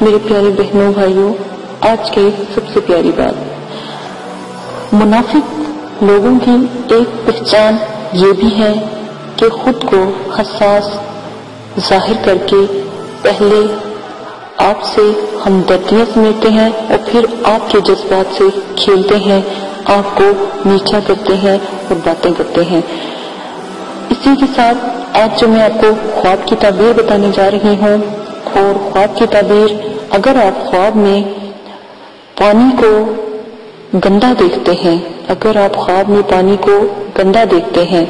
मेरे प्यारे बहनों, भाइयों, आज के सबसे प्यारी बात। मुनाफिक लोगों की एक पहचान ये भी है कि खुद को हसास ज़ाहिर करके पहले आपसे हमदर्दियाँ समेटते हैं और फिर आपके जज्बात से खेलते हैं, आपको नीचा करते हैं और बातें करते हैं। इसी के साथ आज जो मैं आपको ख्वाब की ताबीर बताने जा रही हूँ, और ख्वाब की ताबीर, अगर आप ख्वाब में पानी को गंदा देखते हैं, अगर आप ख्वाब में पानी को गंदा देखते हैं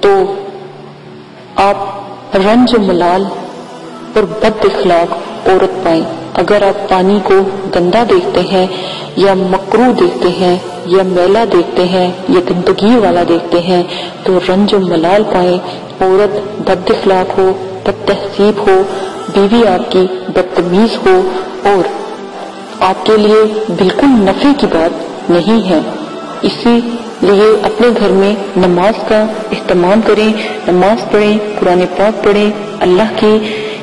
तो आप रंज मलाल और बद इखलाक औरत पाए। अगर आप पानी को गंदा देखते हैं या मकरू देखते हैं, या मेला देखते हैं, या गंदगी वाला देखते हैं तो रंज मलाल पाए, औरत बद हो बद तहसीब हो, बीवी आपकी बदतमीज हो, और आपके लिए बिल्कुल नफे की बात नहीं है। इसी लिए अपने घर में नमाज़ का इस्तेमाल करें, नमाज़ पढ़ें, कुरान पाक पढ़ें, अल्लाह की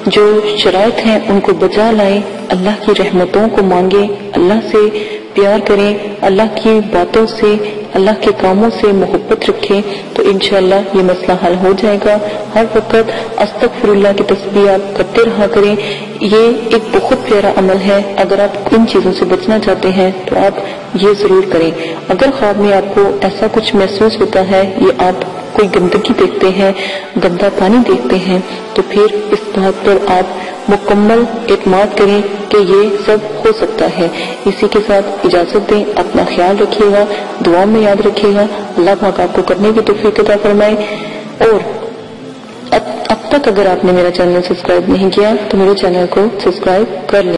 जो शराइत हैं, उनको बचा लाएँ, अल्लाह की रहमतों को मांगे, अल्लाह से प्यार करें, अल्लाह की बातों से, अल्लाह के कामों से मोहब्बत रखें तो इनशाला ये मसला हल हो जाएगा। हर वक्त अस्तगफिरुल्लाह की तस्वीर आप करते रहा करें। ये एक बहुत प्यारा अमल है। अगर आप इन चीज़ों से बचना चाहते हैं तो आप ये ज़रूर करें। अगर ख्वाब में आपको ऐसा कुछ महसूस होता है, ये आप कोई गंदगी देखते हैं, गंदा पानी देखते हैं तो फिर इस बात पर आप मुकम्मल एतमाद करें कि ये सब हो सकता है। इसी के साथ इजाज़त दें, अपना ख्याल रखिएगा, दुआ में याद रखिएगा। अल्लाह पाक आपको करने की तोफीक अता फरमाए। और अब तक अगर आपने मेरा चैनल सब्सक्राइब नहीं किया तो मेरे चैनल को सब्सक्राइब कर लें।